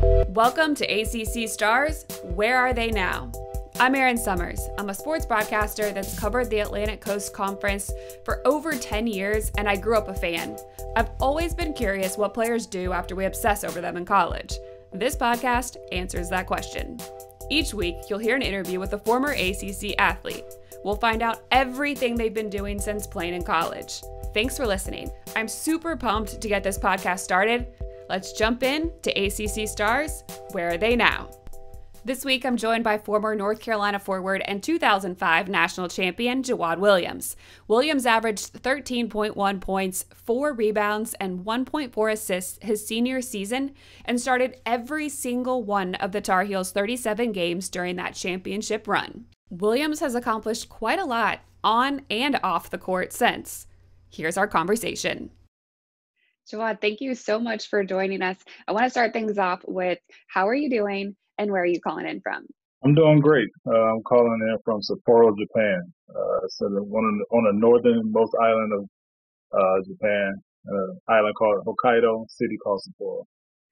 Welcome to ACC Stars. Where are they now? I'm Erin Summers. I'm a sports broadcaster that's covered the Atlantic Coast Conference for over 10 years, and I grew up a fan. I've always been curious what players do after we obsess over them in college. This podcast answers that question. Each week, you'll hear an interview with a former ACC athlete. We'll find out everything they've been doing since playing in college. Thanks for listening. I'm super pumped to get this podcast started. Let's jump in to ACC Stars. Where are they now? This week, I'm joined by former North Carolina forward and 2005 national champion Jawad Williams. Williams averaged 13.1 points, 4 rebounds, and 1.4 assists his senior season and started every single one of the Tar Heels' 37 games during that championship run. Williams has accomplished quite a lot on and off the court since. Here's our conversation. Jawad, thank you so much for joining us. I want to start things off with how are you doing and where are you calling in from? I'm doing great. Uh, I'm calling in from Sapporo, Japan. Uh, so the, one on the, on the northernmost island of uh, Japan, uh, island called Hokkaido, city called Sapporo.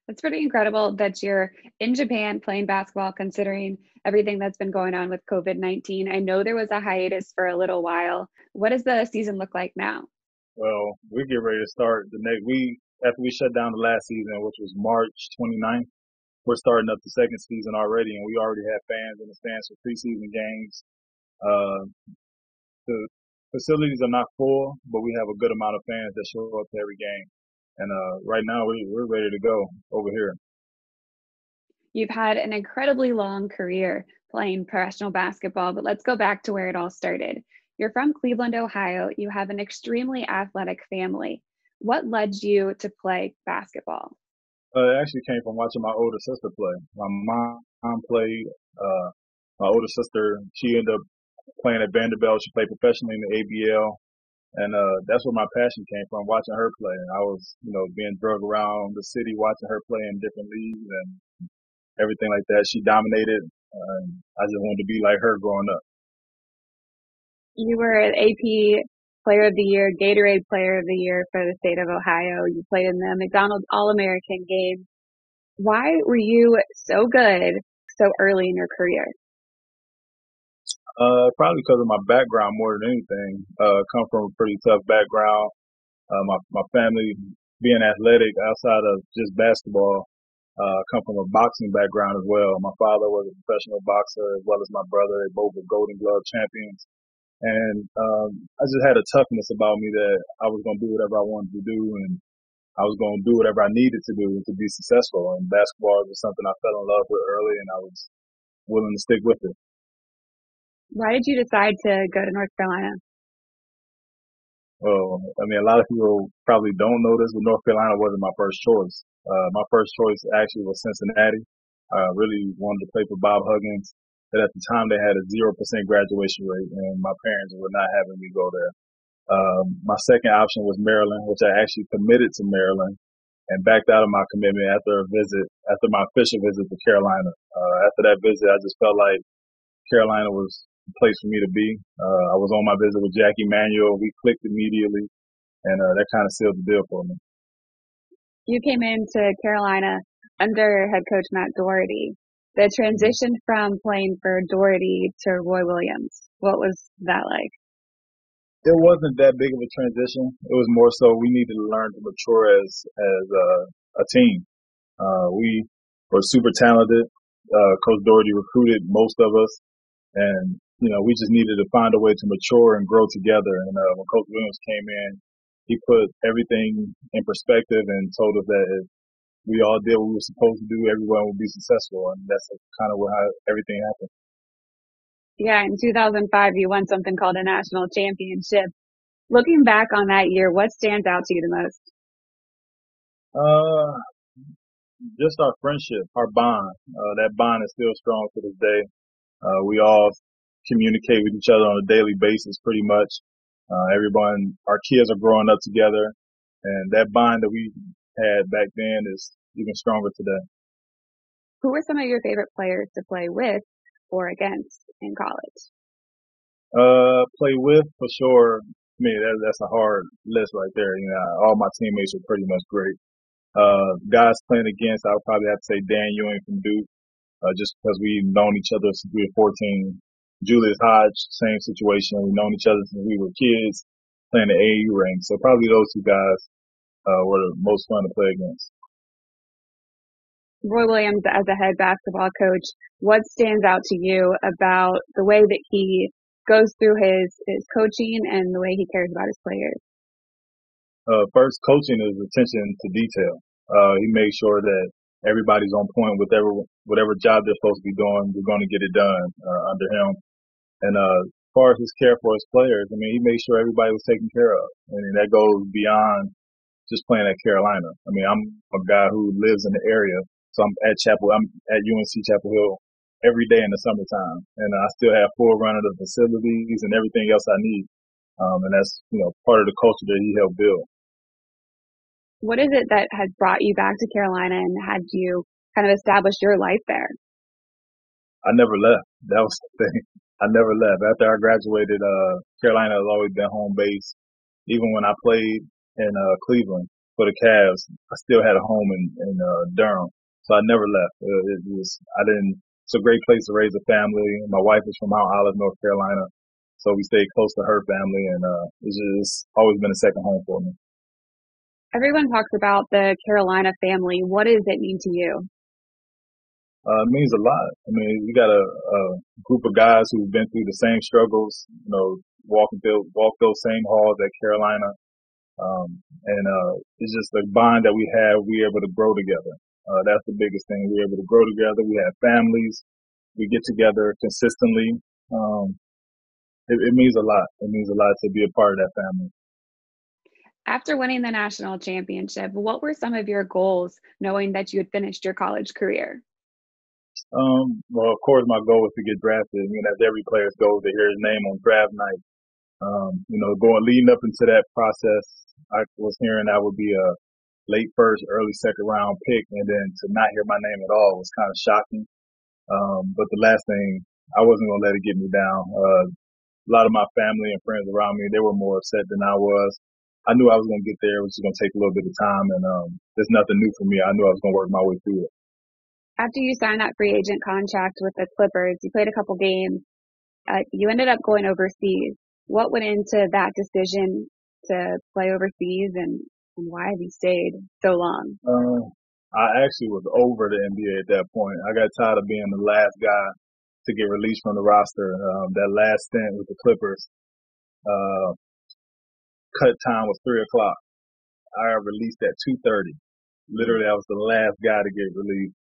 That's pretty incredible that you're in Japan playing basketball, considering everything that's been going on with COVID 19. I know there was a hiatus for a little while. What does the season look like now? Well, we get ready to start the next week after we shut down the last season, which was March 29th. We're starting up the second season already, and we already have fans in the stands for preseason games. Uh, the facilities are not full, but we have a good amount of fans that show up to every game. And uh, right now, we, we're ready to go over here. You've had an incredibly long career playing professional basketball, but let's go back to where it all started. You're from Cleveland, Ohio. You have an extremely athletic family. What led you to play basketball? Uh, it actually came from watching my older sister play. My mom played. Uh, my older sister, she ended up playing at Vanderbilt. She played professionally in the ABL. And, uh, that's where my passion came from, watching her play. I was, you know, being drug around the city, watching her play in different leagues and everything like that. She dominated. Uh, I just wanted to be like her growing up. You were an AP Player of the Year, Gatorade Player of the Year for the state of Ohio. You played in the McDonald's All American game. Why were you so good so early in your career? Uh, probably because of my background more than anything. Uh, come from a pretty tough background. Uh, my, my family being athletic outside of just basketball, uh, come from a boxing background as well. My father was a professional boxer as well as my brother. They both were Golden Glove champions. And um, I just had a toughness about me that I was going to do whatever I wanted to do and I was going to do whatever I needed to do to be successful. And basketball was something I fell in love with early and I was willing to stick with it. Why did you decide to go to North Carolina? Well, I mean, a lot of people probably don't know this, but North Carolina wasn't my first choice. Uh, my first choice actually was Cincinnati. I really wanted to play for Bob Huggins that at the time they had a 0% graduation rate and my parents were not having me go there. Um, my second option was Maryland, which I actually committed to Maryland and backed out of my commitment after a visit, after my official visit to Carolina. Uh, after that visit, I just felt like Carolina was the place for me to be. Uh, I was on my visit with Jackie Manuel. We clicked immediately and, uh, that kind of sealed the deal for me. You came into Carolina under head coach Matt Doherty the transition from playing for Doherty to Roy Williams, what was that like? It wasn't that big of a transition. It was more so we needed to learn to mature as as a, a team. Uh, we were super talented. Uh, Coach Doherty recruited most of us, and you know we just needed to find a way to mature and grow together. And uh, when Coach Williams came in, he put everything in perspective and told us that if we all did what we were supposed to do, everyone would be successful. And that's kind of how everything happened. Yeah, in 2005, you won something called a national championship. Looking back on that year, what stands out to you the most? Uh, just our friendship, our bond. Uh, that bond is still strong to this day. Uh, we all communicate with each other on a daily basis pretty much. Uh, everyone, our kids are growing up together and that bond that we had back then is even stronger today. Who were some of your favorite players to play with or against in college? Uh, play with for sure. I mean, that, that's a hard list right there. You know, all my teammates were pretty much great. Uh, guys playing against, I would probably have to say Dan Ewing from Duke, uh, just because we've known each other since we were 14. Julius Hodge, same situation. We've known each other since we were kids playing the AAU ring. So probably those two guys, uh, were the most fun to play against. Roy Williams, as a head basketball coach, what stands out to you about the way that he goes through his, his coaching and the way he cares about his players? uh, first coaching is attention to detail. Uh, he makes sure that everybody's on point with whatever, whatever job they're supposed to be doing. We're going to get it done, uh, under him. And, uh, as far as his care for his players, I mean, he made sure everybody was taken care of. I mean, that goes beyond just playing at Carolina. I mean, I'm a guy who lives in the area. So I'm at Chapel, I'm at UNC Chapel Hill every day in the summertime. And I still have full run of the facilities and everything else I need. Um, and that's, you know, part of the culture that he helped build what is it that has brought you back to Carolina and had you kind of establish your life there? I never left. That was the thing. I never left. After I graduated, uh, Carolina has always been home base. Even when I played in, uh, Cleveland for the Cavs, I still had a home in, in, uh, Durham. So I never left. It, it was, I didn't, it's a great place to raise a family. My wife is from Mount Olive, North Carolina. So we stayed close to her family and, uh, it's just always been a second home for me. Everyone talks about the Carolina family. What does it mean to you? Uh, it means a lot. I mean, you got a, a group of guys who've been through the same struggles, you know, walking those, walk those same halls at Carolina. Um, and, uh, it's just the bond that we have. We're able to grow together. Uh, that's the biggest thing. We're able to grow together. We have families. We get together consistently. Um, it, it means a lot. It means a lot to be a part of that family. After winning the national championship, what were some of your goals knowing that you had finished your college career? Um, well, of course, my goal was to get drafted. I mean, that's every player's goal to hear his name on draft night. Um, you know, going leading up into that process, I was hearing I would be a late first, early second round pick, and then to not hear my name at all was kind of shocking. Um, but the last thing, I wasn't gonna let it get me down. Uh, a lot of my family and friends around me, they were more upset than I was. I knew I was going to get there. It was just going to take a little bit of time, and um, there's nothing new for me. I knew I was going to work my way through it. After you signed that free agent contract with the Clippers, you played a couple games. Uh, you ended up going overseas. What went into that decision to play overseas, and, and why have you stayed so long? Uh, I actually was over the NBA at that point. I got tired of being the last guy to get released from the roster. Um, that last stint with the Clippers, uh, cut time was three o'clock. I released at two thirty. Literally, I was the last guy to get released.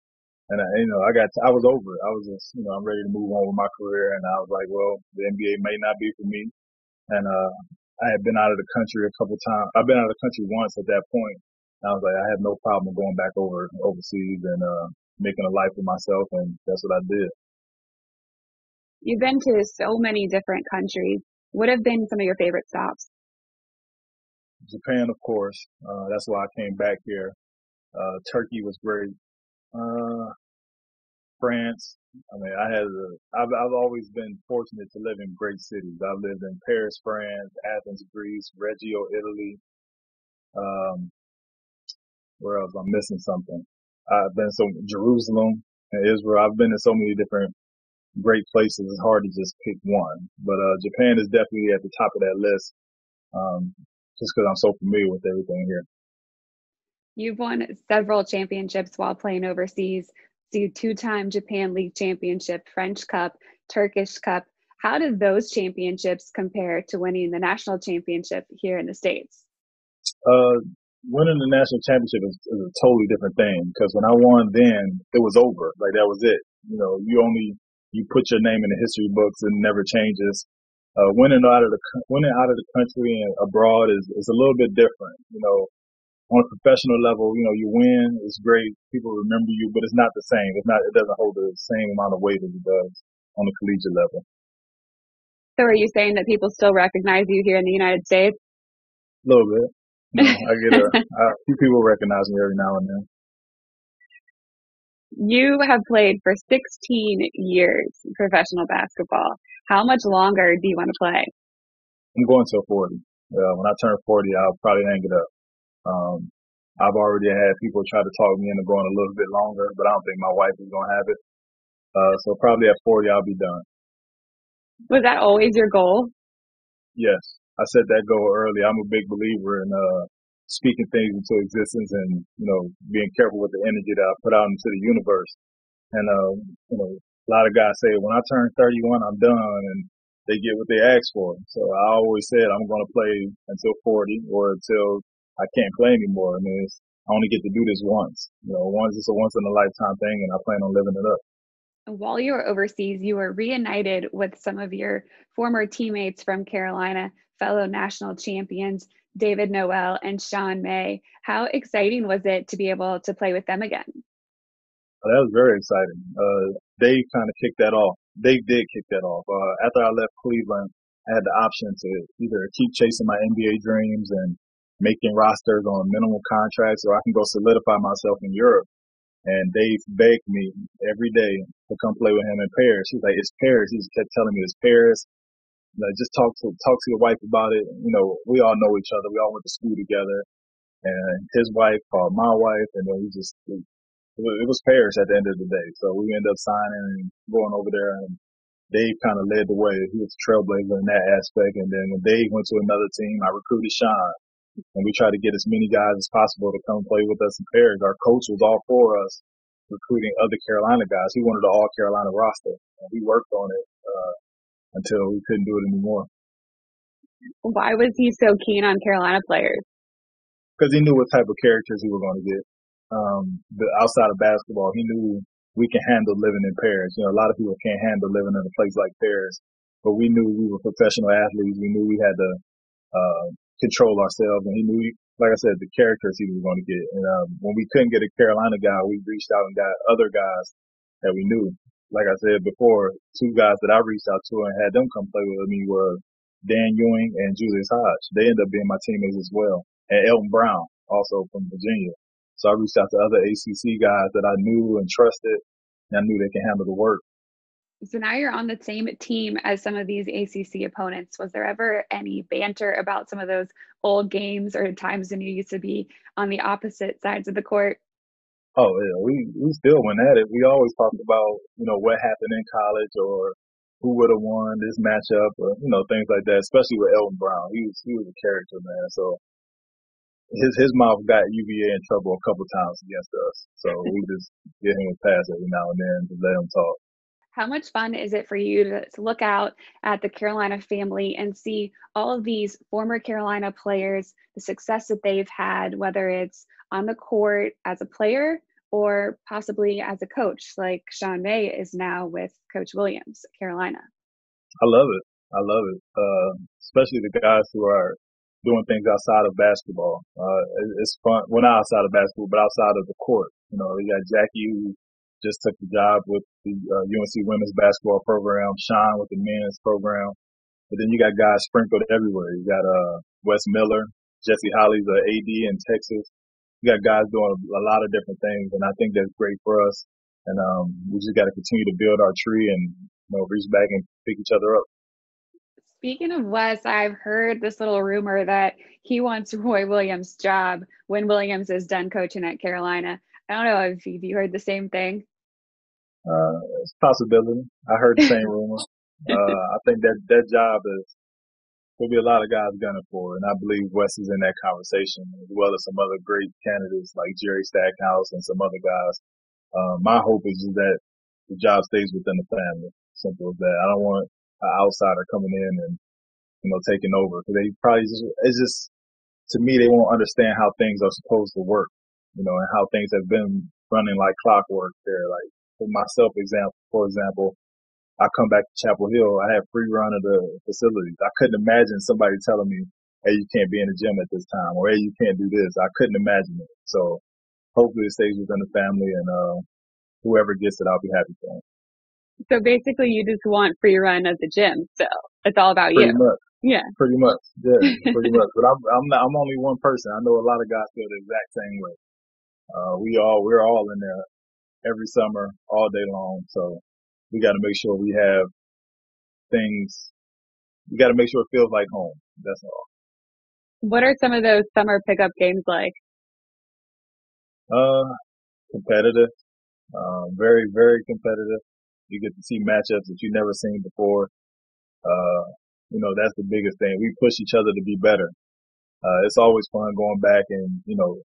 And I, you know, I got, I was over it. I was just, you know, I'm ready to move on with my career. And I was like, well, the NBA may not be for me. And, uh, I had been out of the country a couple times. I've been out of the country once at that point. I was like, I have no problem going back over overseas and, uh, making a life for myself. And that's what I did. You've been to so many different countries. What have been some of your favorite stops? Japan, of course. Uh, that's why I came back here. Uh, Turkey was great. Uh, France. I mean, I had a, I've, I've always been fortunate to live in great cities. I've lived in Paris, France, Athens, Greece, Reggio, Italy. Um, where else? I'm missing something. I've been so Jerusalem and Israel. I've been in so many different great places. It's hard to just pick one, but, uh, Japan is definitely at the top of that list. Um, just because I'm so familiar with everything here. You've won several championships while playing overseas. So two-time Japan League Championship, French Cup, Turkish Cup. How do those championships compare to winning the national championship here in the States? Uh, winning the national championship is, is a totally different thing because when I won then, it was over. Like that was it. You know, you only, you put your name in the history books and never changes uh, winning out of the winning out of the country and abroad is is a little bit different. You know, on a professional level, you know, you win, it's great, people remember you, but it's not the same. It's not, it doesn't hold the same amount of weight as it does on the collegiate level. So, are you saying that people still recognize you here in the United States? A little bit. You know, I get a, a few people recognize me every now and then. You have played for 16 years professional basketball. How much longer do you want to play? I'm going till 40. Uh, when I turn 40, I'll probably hang it up. Um, I've already had people try to talk me into going a little bit longer, but I don't think my wife is going to have it. Uh, so probably at 40, I'll be done. Was that always your goal? Yes. I set that goal early. I'm a big believer in, uh, speaking things into existence and, you know, being careful with the energy that I put out into the universe. And, uh, you know, a lot of guys say when I turn 31, I'm done and they get what they ask for. So I always said I'm going to play until 40 or until I can't play anymore. I mean, it's, I only get to do this once. You know, once it's a once in a lifetime thing, and I plan on living it up. While you were overseas, you were reunited with some of your former teammates from Carolina, fellow national champions David Noel and Sean May. How exciting was it to be able to play with them again? Oh, that was very exciting. Uh, they kind of kicked that off. They did kick that off. Uh, after I left Cleveland, I had the option to either keep chasing my NBA dreams and making rosters on minimal contracts, or I can go solidify myself in Europe. And Dave begged me every day to come play with him in Paris. He's like, "It's Paris." He kept telling me it's Paris. Like, just talk to talk to your wife about it. You know, we all know each other. We all went to school together. And his wife called my wife, and then we just we, it was Paris at the end of the day. So we ended up signing and going over there, and Dave kind of led the way. He was a trailblazer in that aspect. And then when Dave went to another team, I recruited Sean and we try to get as many guys as possible to come play with us in Paris. Our coach was all for us recruiting other Carolina guys. He wanted an all Carolina roster, and we worked on it uh, until we couldn't do it anymore. Why was he so keen on Carolina players? Because he knew what type of characters he was going to get. Um, but outside of basketball, he knew we can handle living in Paris. You know, a lot of people can't handle living in a place like Paris, but we knew we were professional athletes. We knew we had to uh, control ourselves. And he knew, like I said, the characters he was going to get. And um, when we couldn't get a Carolina guy, we reached out and got other guys that we knew. Like I said before, two guys that I reached out to and had them come play with me were Dan Ewing and Julius Hodge. They ended up being my teammates as well. And Elton Brown, also from Virginia. So I reached out to other ACC guys that I knew and trusted, and I knew they can handle the work. So now you're on the same team as some of these ACC opponents. Was there ever any banter about some of those old games or times when you used to be on the opposite sides of the court? Oh yeah, we we still went at it. We always talked about you know what happened in college or who would have won this matchup or you know things like that. Especially with Elton Brown, he was he was a character man. So his his mouth got UVA in trouble a couple times against us. So we just get him a pass every now and then to let him talk. How much fun is it for you to, to, look out at the Carolina family and see all of these former Carolina players, the success that they've had, whether it's on the court as a player or possibly as a coach, like Sean May is now with Coach Williams at Carolina? I love it. I love it. Uh, especially the guys who are doing things outside of basketball. Uh, it's fun. Well, not outside of basketball, but outside of the court. You know, you got Jackie who just took the job with the uh, UNC women's basketball program, Sean with the men's program. But then you got guys sprinkled everywhere. You got uh, Wes Miller, Jesse Holley's the AD in Texas. You got guys doing a lot of different things, and I think that's great for us. And um, we just got to continue to build our tree and you know reach back and pick each other up. Speaking of Wes, I've heard this little rumor that he wants Roy Williams' job when Williams is done coaching at Carolina. I don't know if you heard the same thing. Uh, it's a possibility. I heard the same rumor. Uh, I think that that job is there'll be a lot of guys gunning for, and I believe Wes is in that conversation as well as some other great candidates like Jerry Stackhouse and some other guys. Uh, my hope is just that the job stays within the family. Simple as that. I don't want an outsider coming in and you know taking over because they probably just it's just to me they won't understand how things are supposed to work you know, and how things have been running like clockwork there. Like for myself, example, for example, I come back to Chapel Hill, I have free run of the facilities. I couldn't imagine somebody telling me, hey, you can't be in the gym at this time, or hey, you can't do this. I couldn't imagine it. So hopefully it stays within the family, and uh, whoever gets it, I'll be happy for them. So basically, you just want free run of the gym. So it's all about pretty you. Much. Yeah. Pretty much. Yeah. pretty much. But I'm I'm not, I'm only one person. I know a lot of guys feel the exact same way. Uh, we all, we're all in there every summer, all day long. So we got to make sure we have things, we got to make sure it feels like home. That's all. What are some of those summer pickup games like? Uh, competitive, um, very, very competitive. You get to see matchups that you've never seen before. Uh, you know, that's the biggest thing. We push each other to be better. Uh, it's always fun going back and, you know,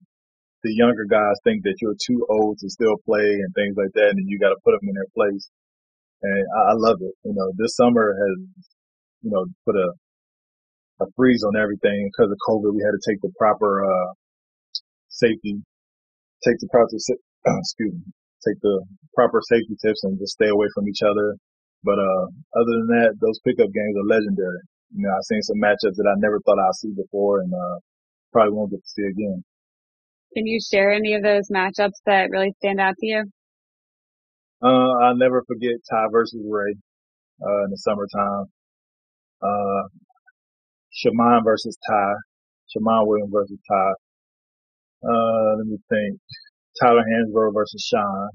the younger guys think that you're too old to still play and things like that, and you got to put them in their place. And I, I love it. You know, this summer has, you know, put a a freeze on everything because of COVID. We had to take the proper uh, safety, take the proper excuse me, take the proper safety tips and just stay away from each other. But uh, other than that, those pickup games are legendary. You know, I've seen some matchups that I never thought I'd see before, and uh, probably won't get to see again. Can you share any of those matchups that really stand out to you? Uh, I'll never forget Ty versus Ray, uh, in the summertime. Uh, Shammond versus Ty. Shammond Williams versus Ty. Uh, let me think. Tyler Hansbrough versus Sean.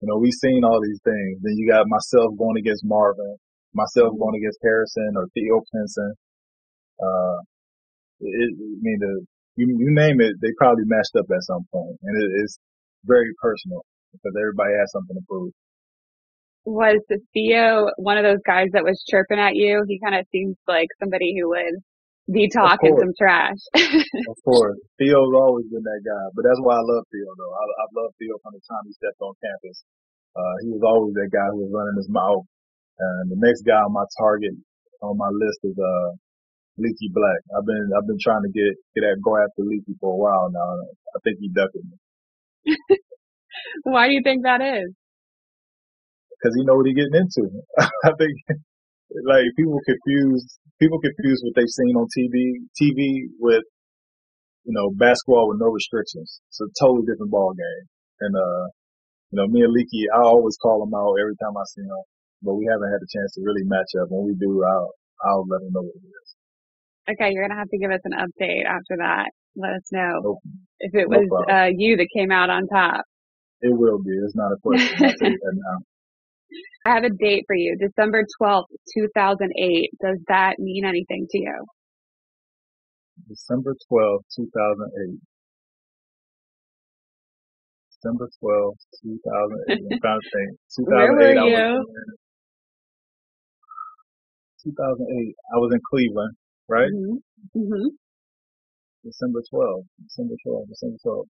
You know, we've seen all these things. Then you got myself going against Marvin, myself going against Harrison or Theo Pinson. Uh, it, I mean, the, you, you name it, they probably matched up at some point, and it is very personal because everybody has something to prove. Was Theo one of those guys that was chirping at you? He kind of seems like somebody who would be talking some trash. of course, Theo's always been that guy, but that's why I love Theo though. I, I love Theo from the time he stepped on campus. Uh, he was always that guy who was running his mouth. And the next guy on my target on my list is uh Leaky Black. I've been I've been trying to get get at go after Leaky for a while now. I think he me. Why do you think that is? Because he know what he's getting into. I think like people confuse people confuse what they've seen on TV TV with you know basketball with no restrictions. It's a totally different ball game. And uh you know me and Leaky, I always call him out every time I see him, but we haven't had a chance to really match up. When we do, I'll I'll let him know what it is. Okay, you're gonna have to give us an update after that. Let us know no, if it was no uh, you that came out on top. It will be. It's not a question. I'll tell you that now. I have a date for you, December 12th, 2008. Does that mean anything to you? December 12th, 2008. December 12th, 2008. I'm trying to think. 2008, Where were you? 2008. I was in Cleveland right? Mm-hmm. mm-hmm. December 12th, December 12th, December 12th.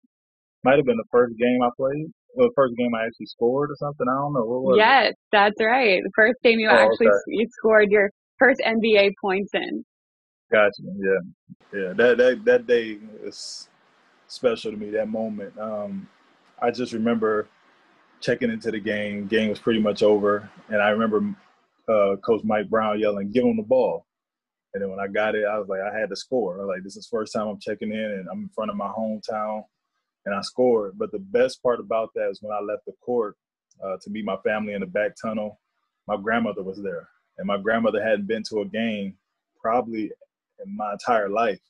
Might have been the first game I played, or the first game I actually scored or something. I don't know. What was yes, it? that's right. The first game you oh, actually okay. you scored your first NBA points in. Gotcha. Yeah, yeah. That that that day is special to me. That moment. Um, I just remember checking into the game. Game was pretty much over, and I remember uh, Coach Mike Brown yelling, "Give him the ball." And then when I got it, I was like, I had to score. I was like, this is first time I'm checking in and I'm in front of my hometown and I scored. But the best part about that is when I left the court uh, to meet my family in the back tunnel, my grandmother was there. And my grandmother hadn't been to a game probably in my entire life.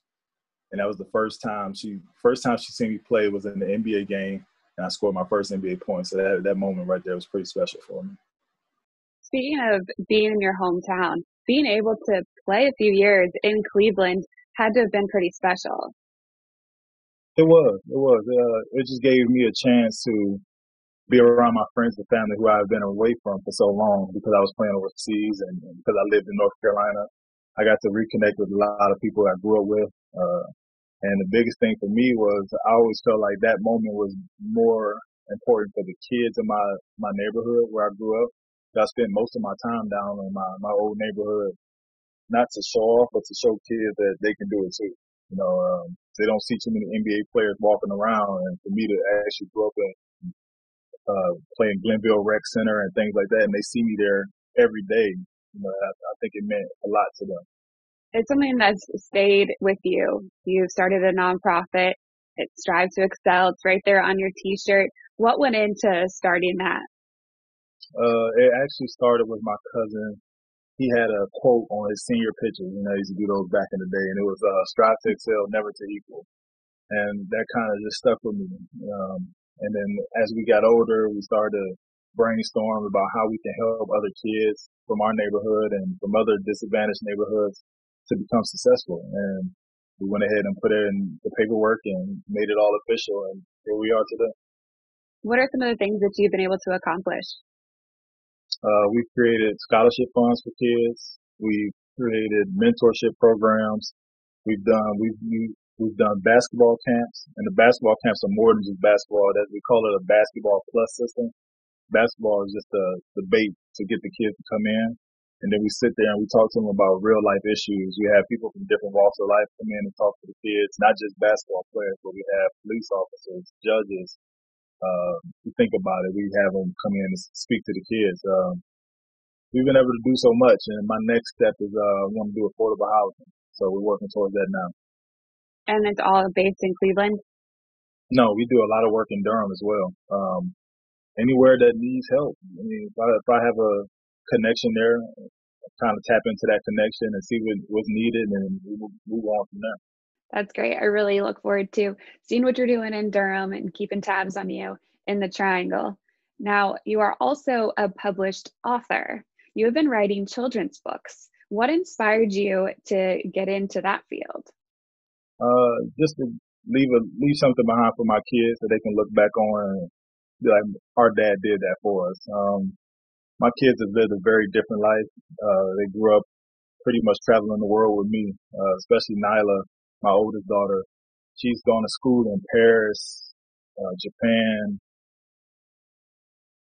And that was the first time she first time she seen me play was in the NBA game and I scored my first NBA point. So that that moment right there was pretty special for me. Speaking of being in your hometown, being able to play a few years in Cleveland had to have been pretty special. It was. It was. Uh, it just gave me a chance to be around my friends and family who I've been away from for so long because I was playing overseas and, and because I lived in North Carolina. I got to reconnect with a lot of people I grew up with. Uh, and the biggest thing for me was I always felt like that moment was more important for the kids in my, my neighborhood where I grew up. I spent most of my time down in my, my old neighborhood, not to show off, but to show kids that they can do it too. You know, um, they don't see too many NBA players walking around, and for me to actually grow up and uh, playing Glenville Rec Center and things like that, and they see me there every day, you know, I, I think it meant a lot to them. It's something that's stayed with you. You've started a nonprofit. It strives to excel. It's right there on your T-shirt. What went into starting that? Uh, it actually started with my cousin. He had a quote on his senior pictures. You know, he used to do those back in the day, and it was uh, "Strive to excel, never to equal," and that kind of just stuck with me. Um, and then as we got older, we started to brainstorm about how we can help other kids from our neighborhood and from other disadvantaged neighborhoods to become successful. And we went ahead and put it in the paperwork and made it all official. And here we are today. What are some of the things that you've been able to accomplish? Uh, we've created scholarship funds for kids. We've created mentorship programs. We've done we've we've done basketball camps, and the basketball camps are more than just basketball. That we call it a basketball plus system. Basketball is just the bait to get the kids to come in, and then we sit there and we talk to them about real life issues. We have people from different walks of life come in and talk to the kids, not just basketball players, but we have police officers, judges. Uh, you think about it, we have them come in and speak to the kids. Um, we've been able to do so much, and my next step is uh, I want to do affordable housing. So we're working towards that now. And it's all based in Cleveland? No, we do a lot of work in Durham as well. Um, anywhere that needs help. I mean, if I, if I have a connection there, kind of tap into that connection and see what, what's needed and we move on from there. That's great. I really look forward to seeing what you're doing in Durham and keeping tabs on you in the Triangle. Now, you are also a published author. You have been writing children's books. What inspired you to get into that field? Uh, just to leave a leave something behind for my kids that they can look back on and be like, our dad did that for us. Um, my kids have lived a very different life. Uh, they grew up pretty much traveling the world with me, uh, especially Nyla, my oldest daughter. She's gone to school in Paris, uh, Japan,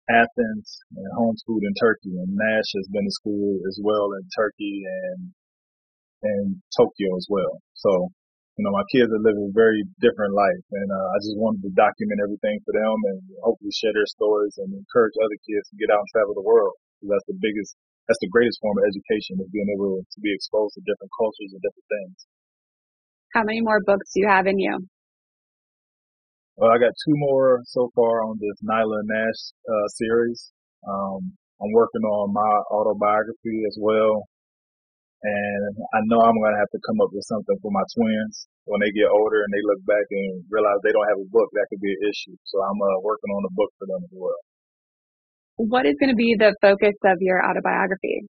Athens, and homeschooled in Turkey. And Nash has been to school as well in Turkey and and Tokyo as well. So, you know, my kids are living a very different life, and uh, I just wanted to document everything for them and hopefully share their stories and encourage other kids to get out and travel the world. Because that's the biggest, that's the greatest form of education is being able to be exposed to different cultures and different things. How many more books do you have in you? Well, I got two more so far on this Nyla Nash uh, series. Um, I'm working on my autobiography as well. And I know I'm going to have to come up with something for my twins when they get older and they look back and realize they don't have a book. That could be an issue. So I'm uh, working on a book for them as well. What is going to be the focus of your autobiography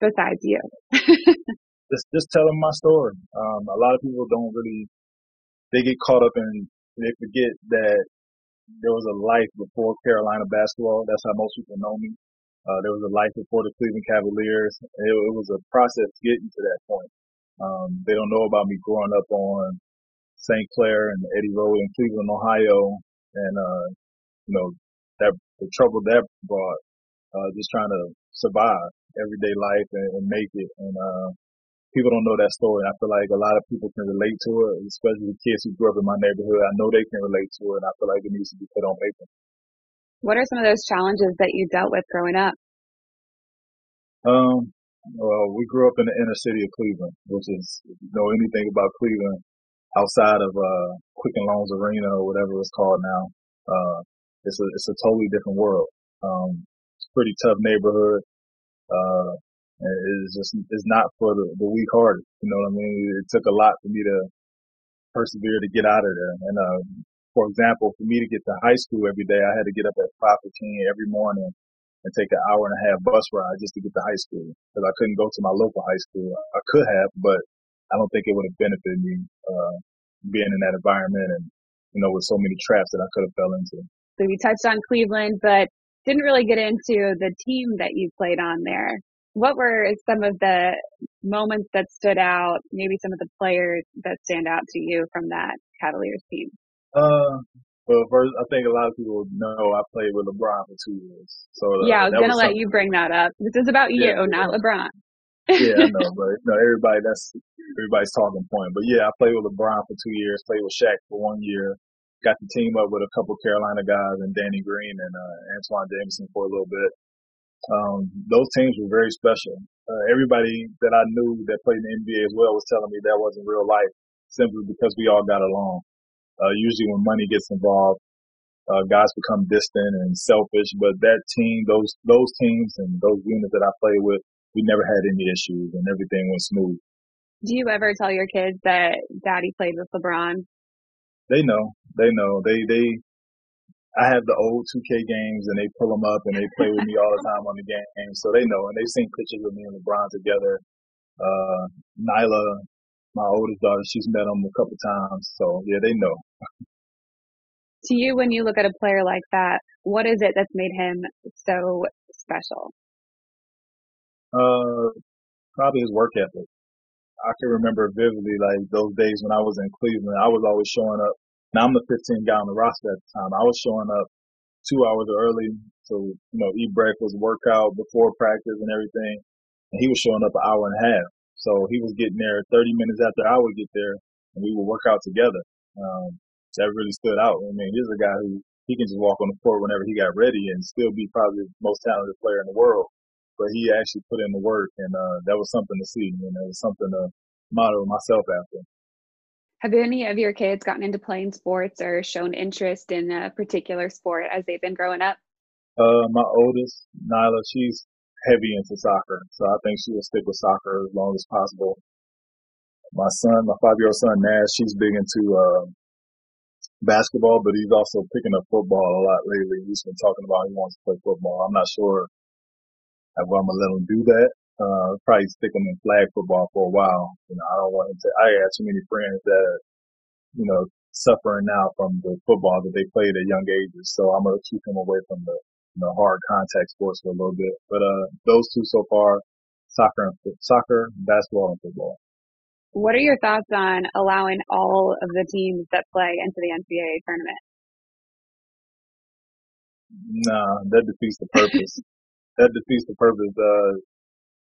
besides you? just, just telling my story. Um, a lot of people don't really, they get caught up in they forget that there was a life before Carolina basketball. That's how most people know me. Uh, there was a life before the Cleveland Cavaliers. It, it was a process getting to that point. Um, they don't know about me growing up on St. Clair and Eddy Road in Cleveland, Ohio, and uh, you know that the trouble that brought. Uh, just trying to survive everyday life and, and make it. And uh, people don't know that story. I feel like a lot of people can relate to it, especially the kids who grew up in my neighborhood. I know they can relate to it, and I feel like it needs to be put on paper. What are some of those challenges that you dealt with growing up? Um, well, we grew up in the inner city of Cleveland, which is, if you know anything about Cleveland, outside of uh, Quicken Loans Arena or whatever it's called now, uh, it's a it's a totally different world. Um, it's a pretty tough neighborhood. Uh, it's just it's not for the, the weak hearted. You know what I mean? It took a lot for me to persevere to get out of there. And uh, for example, for me to get to high school every day, I had to get up at five fifteen every morning and take an hour and a half bus ride just to get to high school because I couldn't go to my local high school. I could have, but I don't think it would have benefited me uh, being in that environment and you know with so many traps that I could have fell into. So you touched on Cleveland, but didn't really get into the team that you played on there what were some of the moments that stood out, maybe some of the players that stand out to you from that Cavaliers team? Uh, well, first, I think a lot of people know I played with LeBron for two years. So uh, yeah, I was gonna was let you bring that up. This is about yeah, you, not LeBron. yeah, I know, but know, everybody that's everybody's talking point. But yeah, I played with LeBron for two years, played with Shaq for one year, got the team up with a couple Carolina guys and Danny Green and uh, Antawn Jamison for a little bit. Um, those teams were very special. Uh, everybody that I knew that played in the NBA as well was telling me that wasn't real life simply because we all got along. Uh, usually when money gets involved, uh, guys become distant and selfish, but that team, those, those teams and those units that I played with, we never had any issues and everything went smooth. Do you ever tell your kids that daddy played with LeBron? They know, they know, they, they, I have the old 2K games and they pull them up and they play with me all the time on the game. So they know and they've seen pictures of me and LeBron together. Uh, Nyla, my oldest daughter, she's met him a couple times. So yeah, they know. To you, when you look at a player like that, what is it that's made him so special? Uh, probably his work ethic. I can remember vividly like those days when I was in Cleveland. I was always showing up. Now I'm the 15 guy on the roster at the time. I was showing up two hours early to you know eat breakfast, work out before practice and everything. And he was showing up an hour and a half. So he was getting there 30 minutes after I would get there, and we would work out together. Um, that really stood out. I mean, he's a guy who he can just walk on the court whenever he got ready and still be probably the most talented player in the world but he actually put in the work, and uh, that was something to see, and it was something to model myself after. Have any of your kids gotten into playing sports or shown interest in a particular sport as they've been growing up? Uh, my oldest, Nyla, she's heavy into soccer, so I think she will stick with soccer as long as possible. My son, my five-year-old son Nash, she's big into uh, basketball, but he's also picking up football a lot lately. He's been talking about he wants to play football. I'm not sure if I'm gonna let him do that. Uh, probably stick him in flag football for a while. You know, I don't want him to. I have too many friends that, you know, suffering now from the football that they played at young ages. So I'm gonna keep him away from the, you know, hard contact sports for a little bit. But uh, those two so far, soccer and soccer, basketball, and football. What are your thoughts on allowing all of the teams that play into the NCAA tournament? Nah, that defeats the purpose that defeats the purpose. Uh,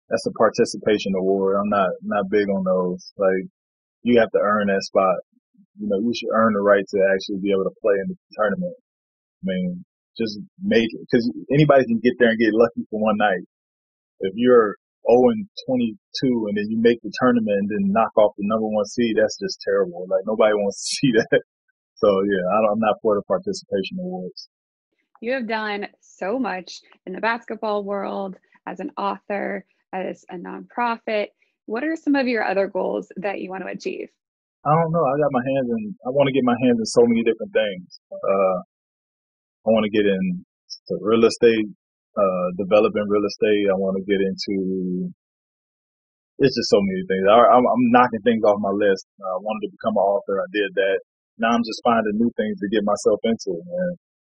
that's a participation award. I'm not not big on those. Like you have to earn that spot. You know, you should earn the right to actually be able to play in the tournament. I mean, just make it because anybody can get there and get lucky for one night. If you're 0 and 22 and then you make the tournament and then knock off the number one seed, that's just terrible. Like nobody wants to see that. So yeah, I am not for the participation awards. You have done so much in the basketball world as an author, as a nonprofit. What are some of your other goals that you want to achieve? I don't know. I got my hands in, I want to get my hands in so many different things. Uh, I want to get into real estate, uh, developing real estate. I want to get into, it's just so many things. I, am knocking things off my list. I wanted to become an author. I did that. Now I'm just finding new things to get myself into. And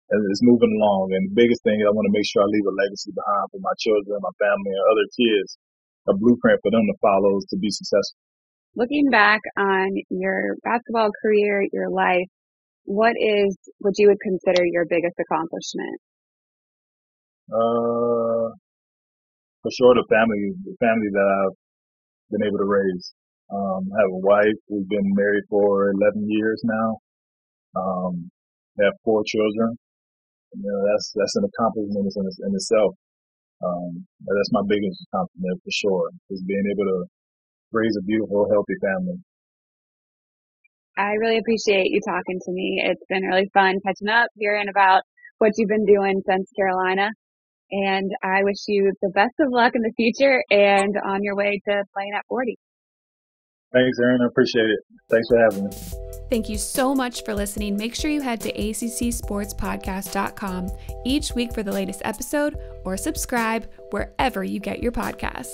it's moving along. And the biggest thing is I want to make sure I leave a legacy behind for my children, my family, and other kids, a blueprint for them to follow to be successful. Looking back on your basketball career, your life, what is what you would consider your biggest accomplishment? Uh, for sure, the family, the family that I've been able to raise. Um, I have a wife. We've been married for 11 years now. Um, have four children. You know, that's that's an accomplishment in, in itself. Um, that's my biggest accomplishment for sure, is being able to raise a beautiful, healthy family. I really appreciate you talking to me. It's been really fun catching up, hearing about what you've been doing since Carolina. And I wish you the best of luck in the future and on your way to playing at 40. Thanks, Erin. I appreciate it. Thanks for having me. Thank you so much for listening. Make sure you head to accsportspodcast.com each week for the latest episode or subscribe wherever you get your podcasts.